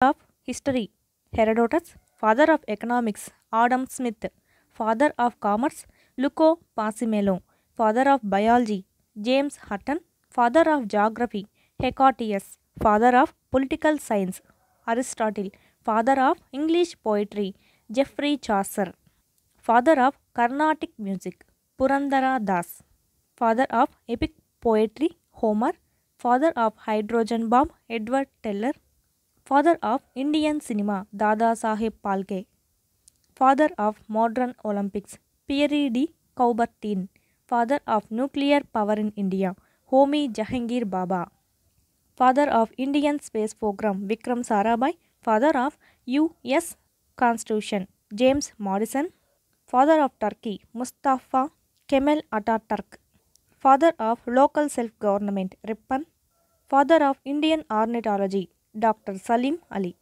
of history Herodotus, father of economics Adam Smith, father of commerce Luco Pasimelo, father of biology James Hutton, father of geography Hecataeus, father of political science Aristotle, father of English poetry Geoffrey Chaucer, father of Carnatic music Purandara Das, father of epic poetry Homer, father of hydrogen bomb Edward Teller, father of Indian cinema Dada Saheb Phalke, father of modern Olympics Pierre de Coubertin, father of nuclear power in India Homi Jahangir Bhabha, father of Indian space program Vikram Sarabhai, father of US Constitution James Madison, father of Turkey Mustafa Kemal Ataturk, father of local self-government Ripon, father of Indian ornithology doctor Salim Ali.